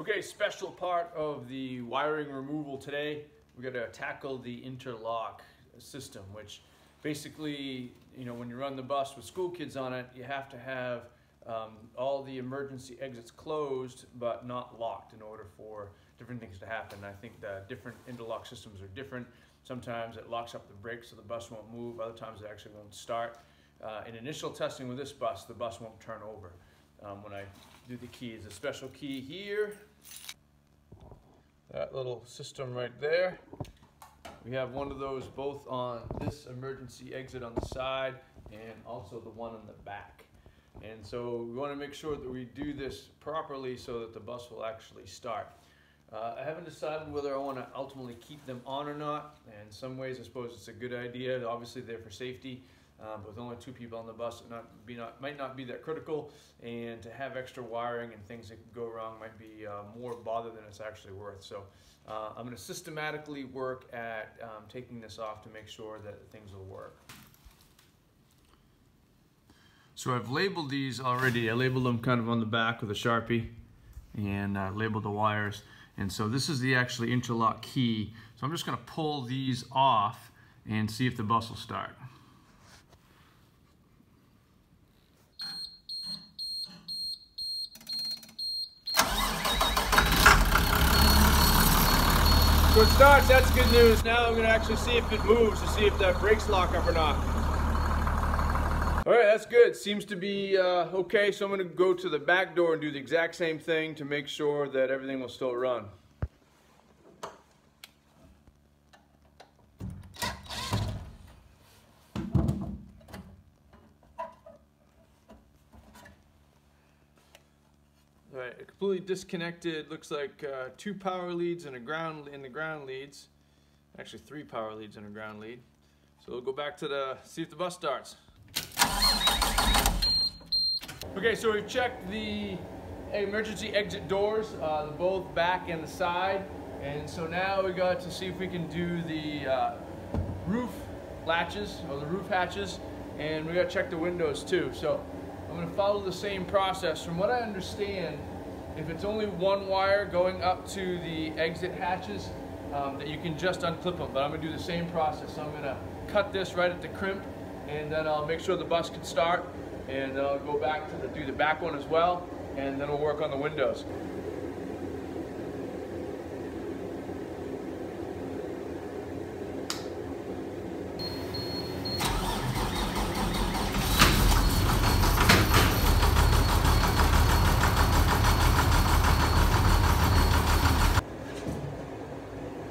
Okay, special part of the wiring removal today, we're gonna tackle the interlock system, which basically, you know, when you run the bus with school kids on it, you have to have um, all the emergency exits closed but not locked in order for different things to happen. I think the different interlock systems are different. Sometimes it locks up the brakes so the bus won't move, other times it actually won't start. Uh, in initial testing with this bus, the bus won't turn over um, when I do the keys. A special key here, that little system right there. We have one of those both on this emergency exit on the side and also the one on the back. And so we want to make sure that we do this properly so that the bus will actually start. Uh, I haven't decided whether I want to ultimately keep them on or not. And in some ways, I suppose it's a good idea. Obviously, they're for safety. Um, with only two people on the bus, it not be not might not be that critical, and to have extra wiring and things that go wrong might be uh, more bother than it's actually worth. So uh, I'm going to systematically work at um, taking this off to make sure that things will work. So I've labeled these already. I labeled them kind of on the back with a Sharpie and uh, labeled the wires. And so this is the actually interlock key. So I'm just going to pull these off and see if the bus will start. So it starts, that's good news. Now I'm gonna actually see if it moves to see if that brakes lock up or not. All right, that's good. Seems to be uh, okay. So I'm gonna go to the back door and do the exact same thing to make sure that everything will still run. Completely disconnected. Looks like uh, two power leads and a ground in the ground leads. Actually, three power leads and a ground lead. So we'll go back to the see if the bus starts. Okay, so we've checked the emergency exit doors, uh, both back and the side, and so now we got to see if we can do the uh, roof latches or the roof hatches, and we got to check the windows too. So I'm going to follow the same process. From what I understand, if it's only one wire going up to the exit hatches, um, that you can just unclip them. But I'm going to do the same process. So I'm going to cut this right at the crimp, and then I'll make sure the bus can start, and then I'll go back to the, do the back one as well, and then we'll work on the windows.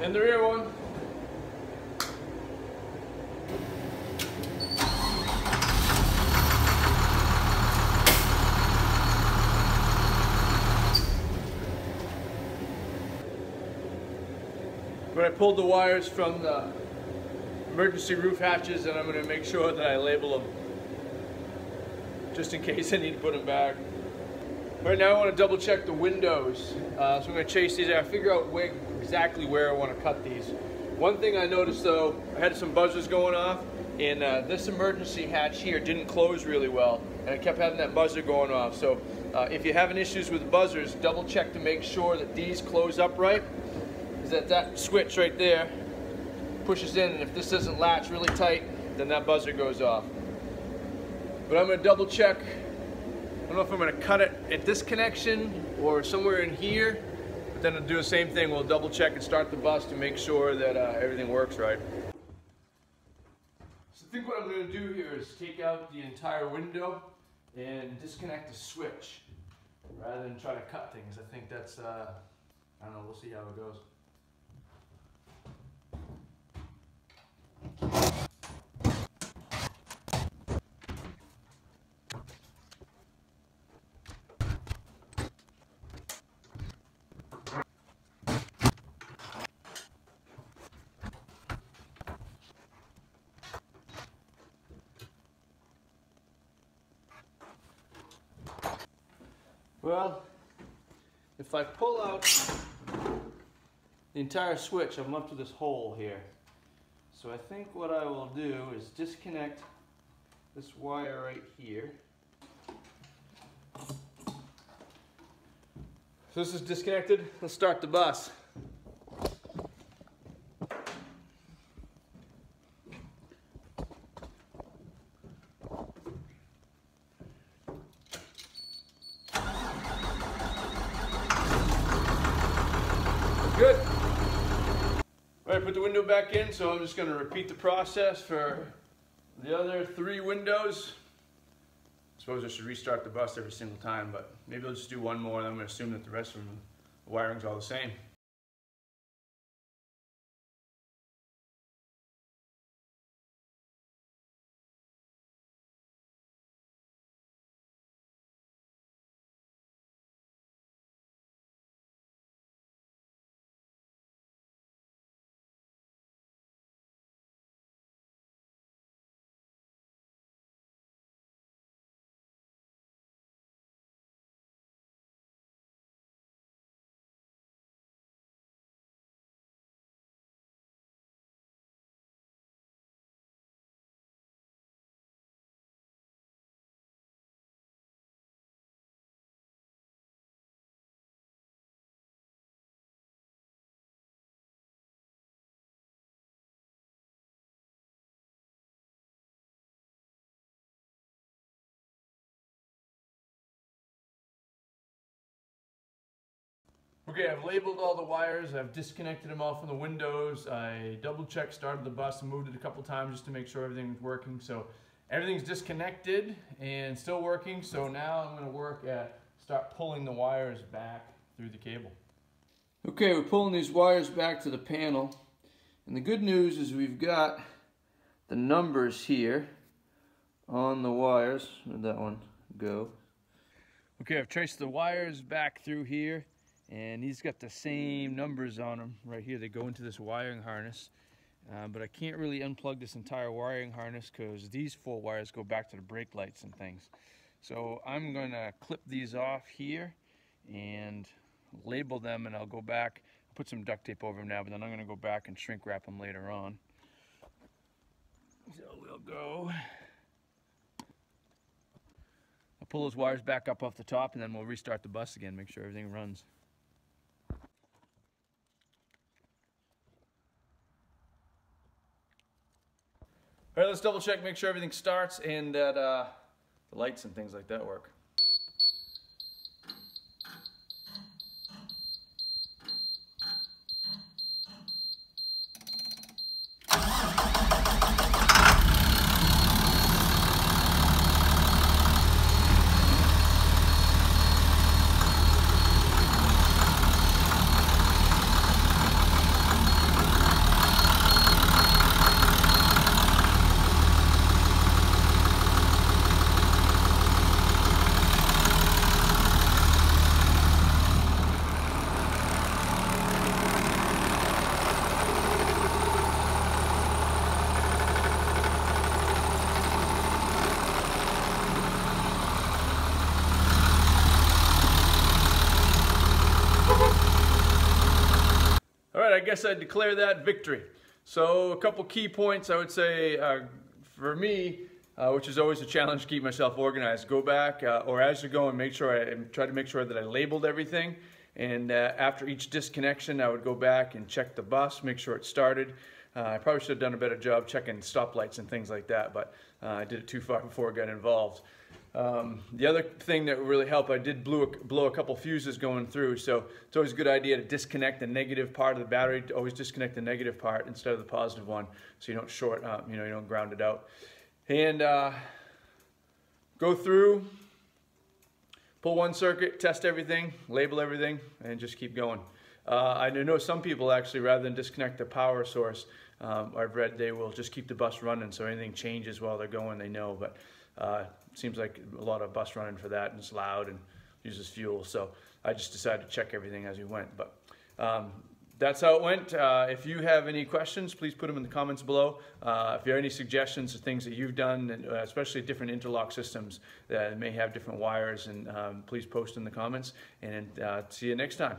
And the rear one. When I pulled the wires from the emergency roof hatches and I'm going to make sure that I label them just in case I need to put them back. Right now I want to double check the windows. Uh, so I'm going to chase these out, figure out where, exactly where I want to cut these. One thing I noticed though, I had some buzzers going off and uh, this emergency hatch here didn't close really well and I kept having that buzzer going off. So uh, if you're having issues with buzzers, double check to make sure that these close up right. Is that that switch right there pushes in and if this doesn't latch really tight, then that buzzer goes off. But I'm going to double check I don't know if I'm gonna cut it at this connection or somewhere in here, then I'll do the same thing. We'll double check and start the bus to make sure that uh, everything works right. So I think what I'm gonna do here is take out the entire window and disconnect the switch rather than try to cut things. I think that's, uh, I don't know, we'll see how it goes. Well, if I pull out the entire switch, I'm left with this hole here. So I think what I will do is disconnect this wire right here. So So this is disconnected. Let's start the bus. Good. Put the window back in, so I'm just gonna repeat the process for the other three windows. I suppose I should restart the bus every single time, but maybe I'll just do one more and I'm gonna assume that the rest of the wiring's all the same. Okay, I've labeled all the wires. I've disconnected them all from the windows. I double checked, started the bus, and moved it a couple times just to make sure everything's working. So everything's disconnected and still working. So now I'm gonna work at start pulling the wires back through the cable. Okay, we're pulling these wires back to the panel. And the good news is we've got the numbers here on the wires. Where'd that one go? Okay, I've traced the wires back through here and these got the same numbers on them right here. They go into this wiring harness. Uh, but I can't really unplug this entire wiring harness because these four wires go back to the brake lights and things. So I'm going to clip these off here and label them and I'll go back, put some duct tape over them now, but then I'm going to go back and shrink wrap them later on. So we'll go. I'll pull those wires back up off the top and then we'll restart the bus again, make sure everything runs. All right, let's double check, make sure everything starts and that uh, the lights and things like that work. I guess I'd declare that victory. So a couple key points I would say uh, for me, uh, which is always a challenge to keep myself organized. Go back uh, or as you're going, make sure I try to make sure that I labeled everything. And uh, after each disconnection, I would go back and check the bus, make sure it started. Uh, I probably should have done a better job checking stoplights and things like that, but uh, I did it too far before I got involved. Um, the other thing that really helped, I did blew a, blow a couple fuses going through, so it's always a good idea to disconnect the negative part of the battery. To always disconnect the negative part instead of the positive one, so you don't short, uh, you know, you don't ground it out. And uh, go through, pull one circuit, test everything, label everything, and just keep going. Uh, I know some people actually, rather than disconnect the power source, um, I've read they will just keep the bus running so anything changes while they're going, they know. But uh, seems like a lot of bus running for that and it's loud and uses fuel. So I just decided to check everything as we went. But um, that's how it went. Uh, if you have any questions, please put them in the comments below. Uh, if you have any suggestions of things that you've done, and, uh, especially different interlock systems that may have different wires, and um, please post in the comments. And uh, see you next time.